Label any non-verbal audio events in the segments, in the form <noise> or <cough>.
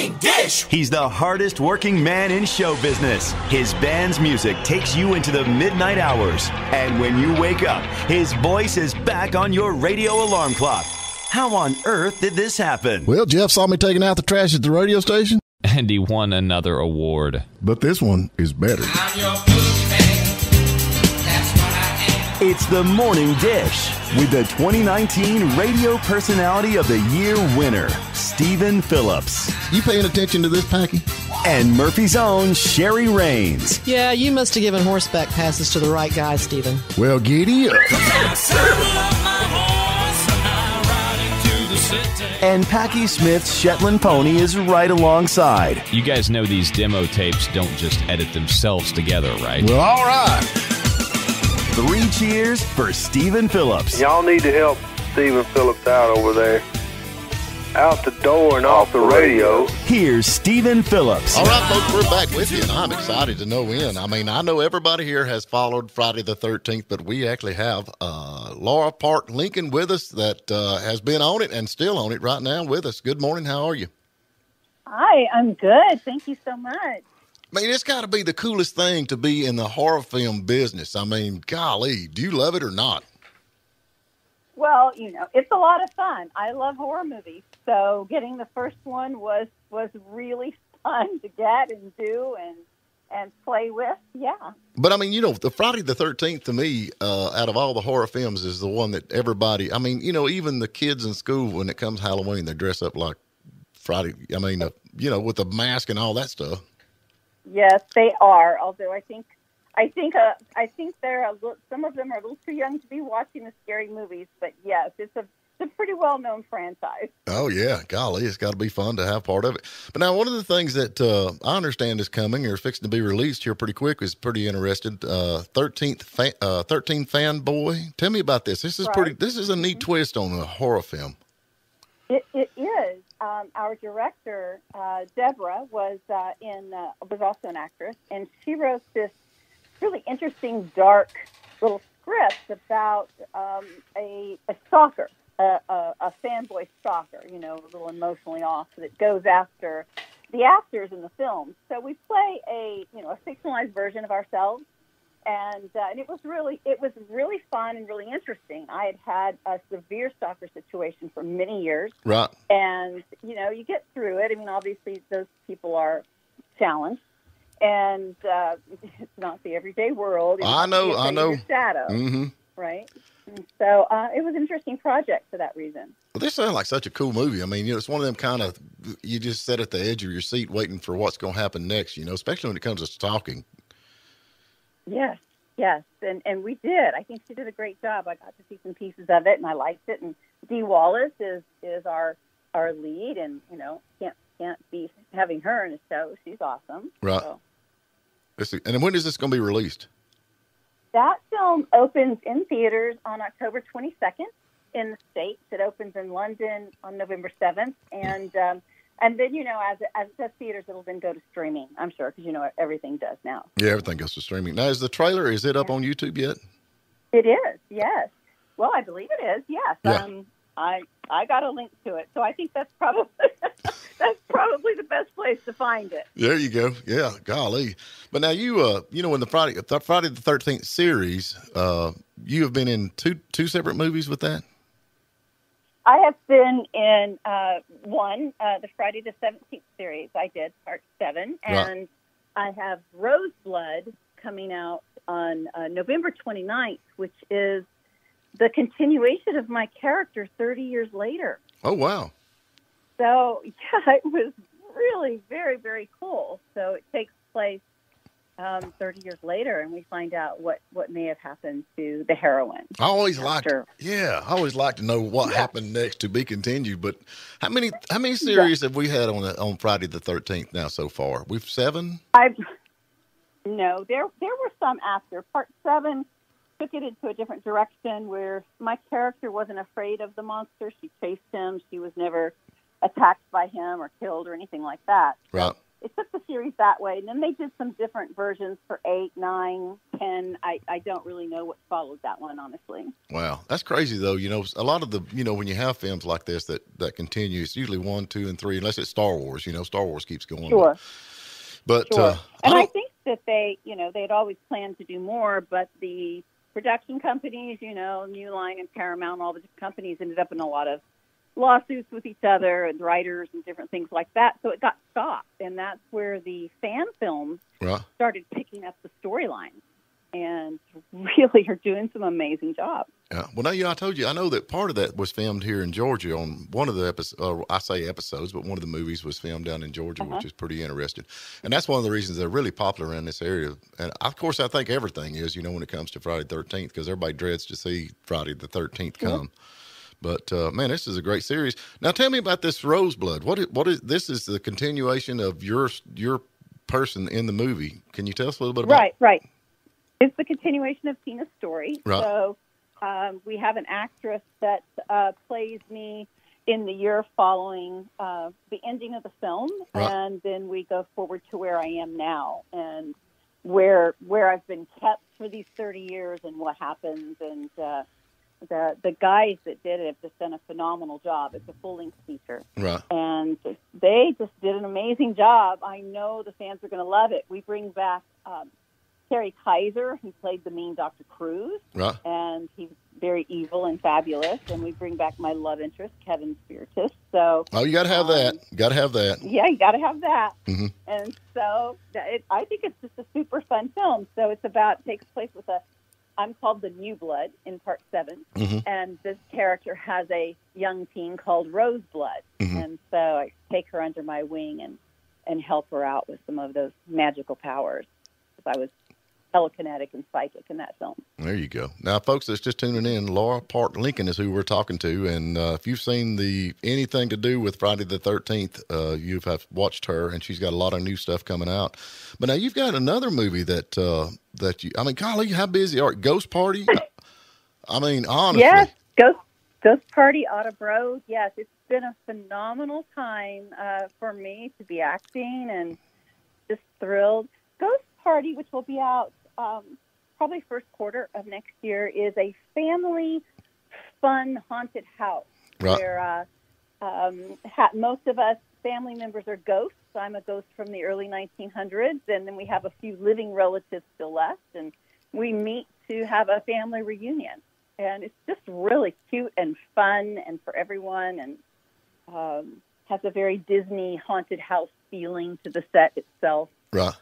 Morning Dish. He's the hardest working man in show business. His band's music takes you into the midnight hours. And when you wake up, his voice is back on your radio alarm clock. How on earth did this happen? Well, Jeff saw me taking out the trash at the radio station, And he won another award. but this one is better. It's the Morning Dish with the 2019 Radio Personality of the Year winner, Steven Phillips, You paying attention to this, Packy? and Murphy's own Sherry Rains. Yeah, you must have given horseback passes to the right guy, Steven. Well, giddy up. And Packy Smith's Shetland pony is right alongside. You guys know these demo tapes don't just edit themselves together, right? Well, all right. Three cheers for Steven Phillips. Y'all need to help Steven Phillips out over there. Out the door and off the radio. Here's Steven Phillips. All right, folks, we're back with you, and I'm excited to know end. I mean, I know everybody here has followed Friday the 13th, but we actually have uh, Lar Park Lincoln with us that uh, has been on it and still on it right now with us. Good morning. How are you? Hi, I'm good. Thank you so much. I mean, it's got to be the coolest thing to be in the horror film business. I mean, golly, do you love it or not? Well, you know, it's a lot of fun. I love horror movies, so getting the first one was was really <laughs> fun to get and do and and play with. Yeah. But I mean, you know, the Friday the Thirteenth to me, uh, out of all the horror films, is the one that everybody. I mean, you know, even the kids in school when it comes Halloween, they dress up like Friday. I mean, uh, you know, with the mask and all that stuff. Yes, they are. Although I think I think uh, I think they're a little, some of them are a little too young to be watching the scary movies. But yes, it's a it's a pretty well known franchise. Oh yeah, golly, it's got to be fun to have part of it. But now, one of the things that uh, I understand is coming or fixing to be released here pretty quick is pretty interested. uh, Thirteenth, uh, thirteen fanboy. Tell me about this. This is Right. pretty. This is a neat twist on a horror film. It, it is. Um, our director, uh, Deborah, was uh, in uh, was also an actress, and she wrote this really interesting, dark little script about um, a, a stalker, a, a, a fanboy stalker. You know, a little emotionally off that goes after the actors in the film. So we play a you know a fictionalized version of ourselves and uh, and it was really it was really fun and really interesting. I had had a severe stalker situation for many years, Right. and you know you get through it. I mean, obviously those people are challenged, and uh, it's <laughs> not the everyday world. I know, I know. shadow, Mm-hmm. right? And so uh, it was an interesting project for that reason. Well, this sounds like such a cool movie. I mean, you know, it's one of them kind of you just sit at the edge of your seat waiting for what's going to happen next. You know, especially when it comes to stalking. Yes, yes, and and we did. I think she did a great job. I got to see some pieces of it, and I liked it. And Dee Wallace is is our our lead, and you know can't can't be having her in a show. She's awesome. Right. So and when is this going to be released? that film opens in theaters on October 22nd in the states. It opens in London on November 7th, and um, and then you know as it, as it does theaters, it'll then go to streaming. I'm sure because you know everything does now. Yeah, everything goes to streaming. Now, is the trailer is it up on YouTube yet? It is, yes. Well, I believe it is, yes. Yeah. Um, I I got a link to it, so I think that's probably <laughs> that's probably the best place to find it. There you go. Yeah, golly. But now you, uh, you know, in the Friday, the Friday the Thirteenth series, uh, you have been in two two separate movies with that. I have been in uh, one, uh, the Friday the Seventeenth series. I did part seven, and I have Roseblood coming out on uh, November 29th, which is the continuation of my character 30 years later. Oh wow. So <laughs> yeah, it was really very very cool. So it takes place um, 30 years later, and we find out what what may have happened to the heroine. I always like, yeah, I always like to know what happened next to be continued. But how many how many series have we had on the, on Friday the Thirteenth now so far? We've seven. I no, there there were some after part seven took it into a different direction where my character wasn't afraid of the monster. She chased him. She was never attacked by him or killed or anything like that. Right. It took the series that way, and then they did some different versions for eight, nine, ten. I I don't really know what followed that one, honestly. Wow, that's crazy though. You know, a lot of the you know when you have films like this that that continue, it's usually one, two, and three, unless it's Star Wars. You know, Star Wars keeps going. Sure. But Sure. uh, and I I, think that they, you know, they had always planned to do more, but the production companies, you know, New Line and Paramount, all the different companies ended up in a lot of lawsuits with each other and writers and different things like that. So it got stopped, and that's where the fan films started picking up the storylines and really are doing some amazing jobs. Yeah. Well, now, you know, I told you, I know that part of that was filmed here in Georgia on one of the episodes, uh, I say episodes, but one of the movies was filmed down in Georgia, Uh-huh. which is pretty interesting. And that's one of the reasons they're really popular in this area. And of course, I think everything is, you know, when it comes to Friday the 13th, because everybody dreads to see Friday the 13th come. But uh, man, this is a great series. Now, tell me about this Roseblood. What is, what is this? Is the continuation of your your person in the movie? Can you tell us a little bit about? It? Right, right. It's the continuation of Tina's story. Right. So um, we have an actress that uh, plays me in the year following uh, the ending of the film, Right. and then we go forward to where I am now and where where I've been kept for these 30 years and what happens. And uh, the the guys that did it have just done a phenomenal job. It's a full length feature Right. and they just did an amazing job. I know the fans are going to love it. We bring back um, Terry Kiser, who played the mean Dr. Crews, Right. and he's very evil and fabulous. And we bring back my love interest, Kevin Spirtas. So Oh, you got to have that. Got to have that. yeah, you got to have that. Mhm. And so it, I think it's just a super fun film. So it's about takes place with a. I'm called the New Blood in part 7 Mhm. and this character has a young teen called Roseblood, Mhm. and so I take her under my wing and and help her out with some of those magical powers. Because I was telekinetic and psychic in that film. There you go. Now, folks, that's just tuning in. Lar Park Lincoln is who we're talking to, and uh, if you've seen the anything to do with Friday the Thirteenth, uh, you've have watched her, and she's got a lot of new stuff coming out. But now you've got another movie that uh, that you. I mean, golly, how busy are Ghost Party? I mean, honestly, Yes, Ghost Ghost Party Autobro. Yes, it's been a phenomenal time uh, for me to be acting and just thrilled. Ghost Party, which will be out um, probably first quarter of next year, is a family fun haunted house Right. where uh, um, ha- most of us family members are ghosts. I'm a ghost from the early 1900s, and then we have a few living relatives still left, and we meet to have a family reunion. And it's just really cute and fun, and for everyone, and um, has a very Disney haunted house feeling to the set itself. right.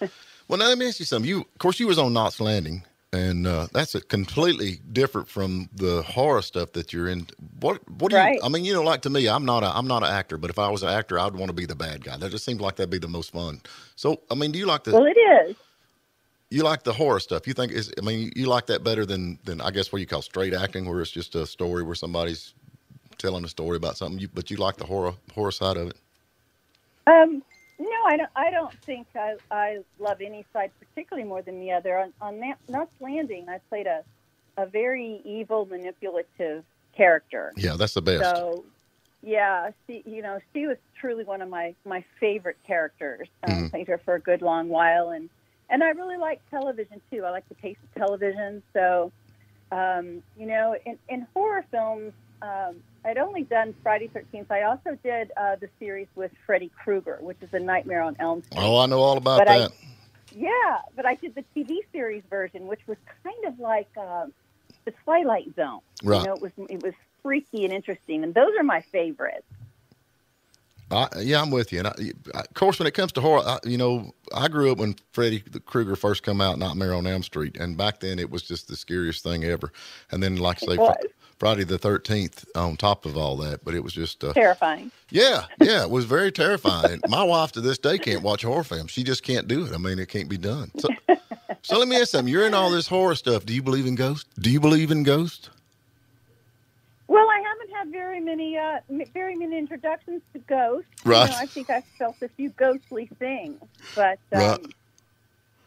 <laughs> well, now let me ask you something. You, of course, you was on Knots Landing, and uh, that's a completely different from the horror stuff that you're in. What? What do Right. you? I mean, you know, like to me, I'm not a, I'm not an actor, but if I was an actor, I'd want to be the bad guy. That just seems like that'd be the most fun. So, I mean, do you like the Well, it is. you like the horror stuff? You think is? I mean, you like that better than than I guess what you call straight acting, where it's just a story where somebody's telling a story about something. You, but you like the horror horror side of it. Um, no, I don't. I don't think I, I love any side particularly more than the other. On, on Na- Knots Landing, I played a a very evil, manipulative character. Yeah, that's the best. So, yeah, she, you know, she was truly one of my my favorite characters. Um, Mhm. Played her for a good long while, and and I really like television too. I like the taste of television. So, um, you know, in, in horror films, um, I'd only done Friday Thirteenth. I also did uh, the series with Freddy Krueger, which is a Nightmare on Elm Street. oh, I know all about But I- that. Yeah, but I did the TV series version, which was kind of like um, the Twilight Zone. Right. You know, it was it was freaky and interesting, and those are my favorites. I, yeah, I'm with you. And I, I- of course, when it comes to horror, I, you know, I grew up when Freddy Krueger first come out, Nightmare on Elm Street, and back then it was just the scariest thing ever. And then, like I say, Friday the Thirteenth on top of all that, but it was just, uh, Terrifying. yeah, yeah, it was very terrifying. My wife to this day can't watch horror films; she just can't do it. I mean, it can't be done. So, so let me ask something. You're in all this horror stuff. Do you believe in ghosts? Do you believe in ghosts? Well, I haven't had very many uh, m- very many introductions to ghosts. Right. You know, I think I've felt a few ghostly things, but um, Right.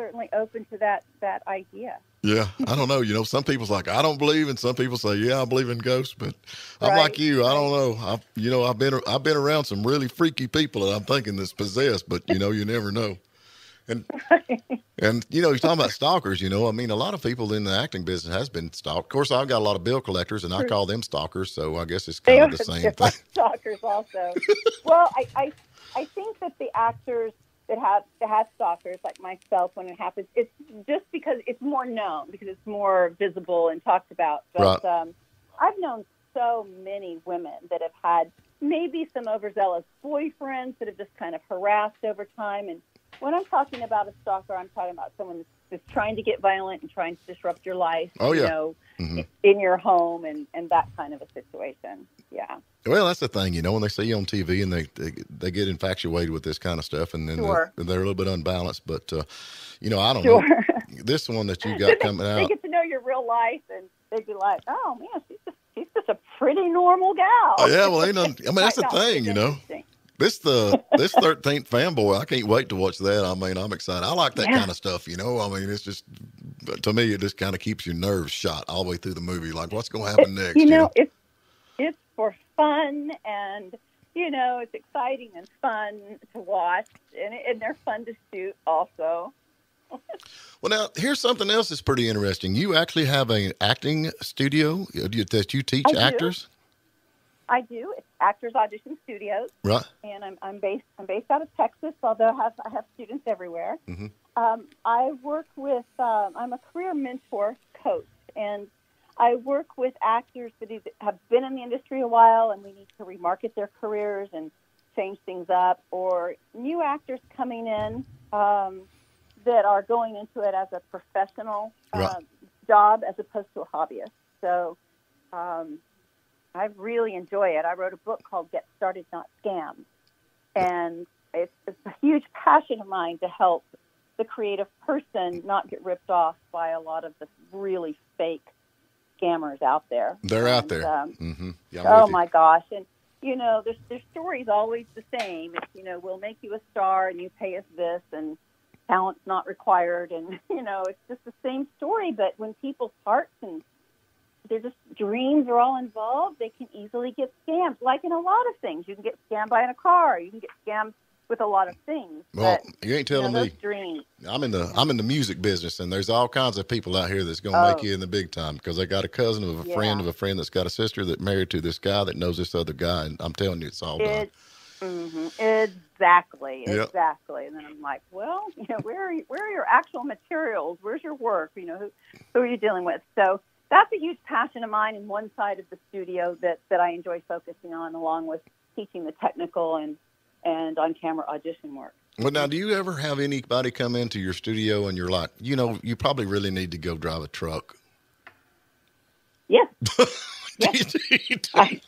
Certainly open to that that idea. Yeah, I don't know. You know, some people's like, I don't believe, and some people say, Yeah, I believe in ghosts. But I'm Right. like you. I don't know. I, you know, I've been I've been around some really freaky people that I'm thinking that's possessed, but you know, you never know. And <laughs> and you know, you're talking about stalkers. You know, I mean, a lot of people in the acting business has been stalked. Of course, I've got a lot of bill collectors, and I call them stalkers. So I guess it's kind are of the <laughs> same thing. stalkers also. well, I, I I think that the actors that have that have stalkers like myself when it happens, it's just because it's more known because it's more visible and talked about. But um, I've known so many women that have had maybe some overzealous boyfriends that have just kind of harassed over time. And when I'm talking about a stalker, I'm talking about someone that's, that's trying to get violent and trying to disrupt your life. Oh, you yeah. know, Mhm. in your home and and that kind of a situation. Yeah. Well, that's the thing, you know, when they see you on TV and they they, they get infatuated with this kind of stuff, and then Sure. they're, they're a little bit unbalanced. But uh, you know, I don't Sure. know <laughs> this one that you got they, coming out. they get to know your real life, and they'd be like, "Oh man, she's just she's just a pretty normal gal." Oh, yeah, well, ain't none, I mean, <laughs> that's the thing, you know. This the this thirteenth fanboy. I can't wait to watch that. I mean, I'm excited. I like that Yeah. kind of stuff. You know, I mean, it's just to me, it just kind of keeps your nerves shot all the way through the movie. Like, what's going to happen next? You know, it's it's for fun, and you know, it's exciting and fun to watch, and, and they're fun to shoot also. <laughs> Well, now here's something else that's pretty interesting. You actually have an acting studio uh, that you teach I do. actors, I do. It's Actors Audition Studios. right? and I'm, I'm based I'm based out of Texas, although I have I have students everywhere. Mhm. Um, I work with um, I'm a career mentor coach, and I work with actors that have been in the industry a while, and we need to remarket their careers and change things up, or new actors coming in um, that are going into it as a professional Right. um, job as opposed to a hobbyist. So. Um, I really enjoy it. I wrote a book called Get Started, Not Scam. And it's, it's a huge passion of mine to help the creative person not get ripped off by a lot of the really fake scammers out there. They're out there. Um, hmm Yeah, oh my gosh! And you know, their their story's always the same. It's you know, we'll make you a star and you pay us this, and talent's not required, and <laughs> you know, it's just the same story. But when people's hearts and their just dreams are all involved, they can easily get scammed. Like in a lot of things, you can get scammed by in a car. You can get scammed with a lot of things. Well, but, you ain't you know, telling me. dreams. I'm in the I'm in the music business, and there's all kinds of people out here that's going to Oh. make you in the big time because they got a cousin of a friend of a friend that's got a sister that married to this guy that knows this other guy, and I'm telling you, it's all done. It, hmm exactly, Yep. exactly. And then I'm like, well, <laughs> you know, where are you, where are your actual materials? Where's your work? You know, who who are you dealing with? So that's a huge passion of mine in one side of the studio that that I enjoy focusing on, along with teaching the technical and and on camera audition work. Well, now, do you ever have anybody come into your studio and you're like, you know, you probably really need to go drive a truck? Yes, <laughs> I,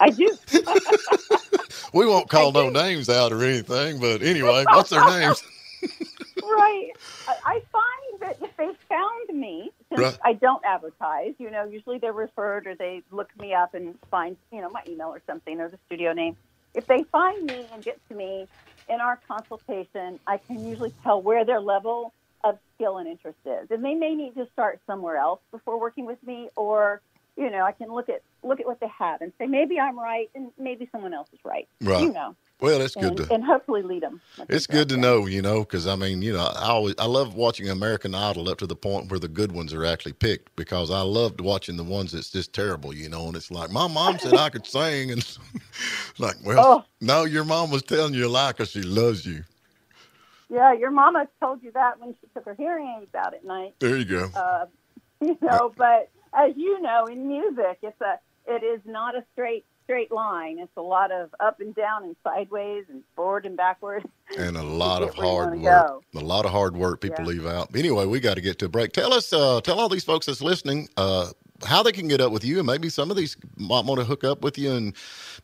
I do. <laughs> we won't call I no do. names out or anything, but anyway, what's their names? <laughs> right. I, I find that if they found me, since Right. I don't advertise, you know, usually they're referred or they look me up and find, you know, my email or something or the studio name. If they find me and get to me in our consultation, I can usually tell where their level of skill and interest is. And they may need to start somewhere else before working with me or you know, I can look at look at what they have and say maybe I'm right and maybe someone else is right. Right. You know, Well, it's good and, to and hopefully lead them. it's good to know, you know, because I mean, you know, I always I love watching American Idol up to the point where the good ones are actually picked because I loved watching the ones that's just terrible, you know, and it's like my mom said I could sing, and <laughs> like, well, Oh. no, your mom was telling you a lie because she loves you. Yeah, your mama told you that when she took her hearing aids out at night. There you go. Uh, <laughs> you know, but as you know, in music, it's a it is not a straight straight line. It's a lot of up and down and sideways and forward and backwards. and a <laughs> lot of get where you hard work. go. A lot of hard work people Yeah. leave out. Anyway, we got to get to a break. Tell us, uh, tell all these folks that's listening, uh, how they can get up with you, and maybe some of these might want to hook up with you and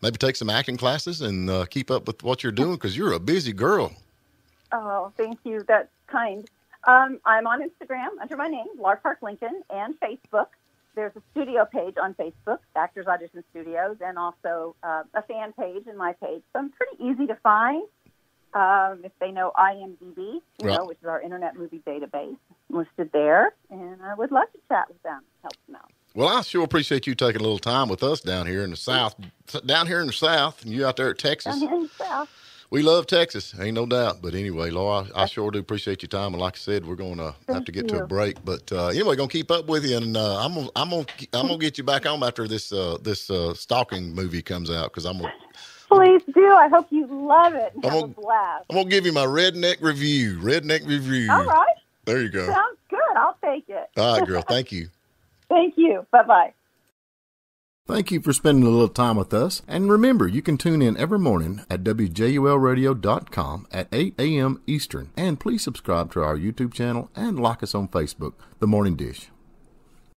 maybe take some acting classes and uh, keep up with what you're doing because you're a busy girl. Oh, thank you. That's kind. Um, I'm on Instagram under my name, Lar Park Lincoln, and Facebook. There's a studio page on Facebook, Actors Audition Studios, and also uh, a fan page and my page. So I'm pretty easy to find. um, if they know IMDb, you Right. know, which is our Internet Movie Database, listed there, and I would love to chat with them, help them out. Well, I sure appreciate you taking a little time with us down here in the South. Down here in the South, and you out there at Texas. Down here in the South. We love Texas, ain't no doubt. But anyway, Lar, I, I sure do appreciate your time. And like I said, we're going to have to get to a break. But uh, anyway, gonna keep up with you, and uh, I'm gonna I'm gonna I'm gonna get you back on after this uh, this uh, stalking movie comes out because I'm gonna Please do. I hope you love it I'm gonna- a blast. I'm gonna give you my redneck review. Redneck review. All right. There you go. Sounds good. I'll take it. All right, girl. <laughs> Thank you. Thank you. Bye bye. Thank you for spending a little time with us. And remember, you can tune in every morning at WJULradio.com at 8 a.m. Eastern. And please subscribe to our YouTube channel and like us on Facebook, The Morning Dish.